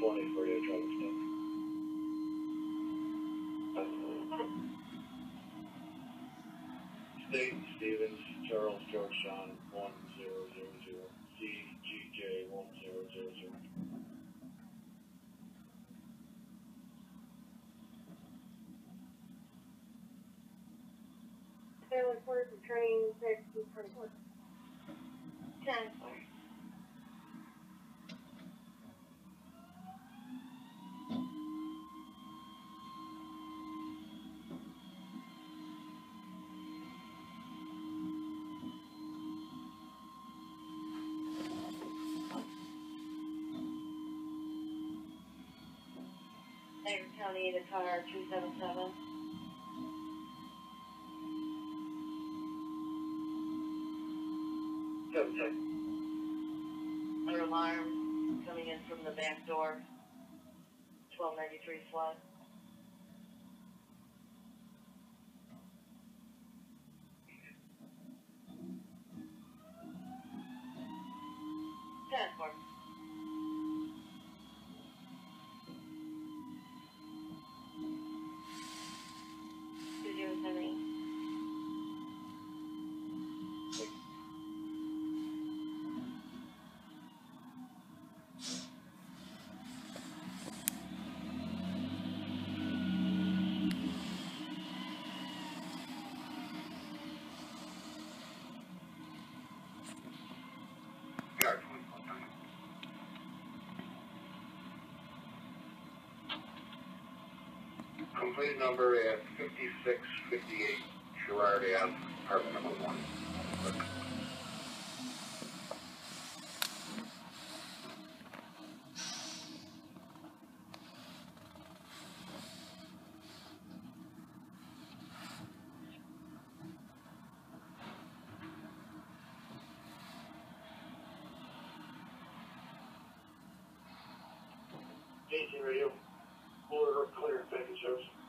twenty for you, traffic stop. State Stevens, Charles Georgetown, one zero zero zero, CGJ one zero zero zero. Taylor Ford, the train, two, Dagger County, the car, two seven seven. Seven ten. Under alarm coming in from the back door. Twelve ninety-three Complete number at fifty-six fifty-eight Gerard Ave, apartment number one. Jason Radio relationships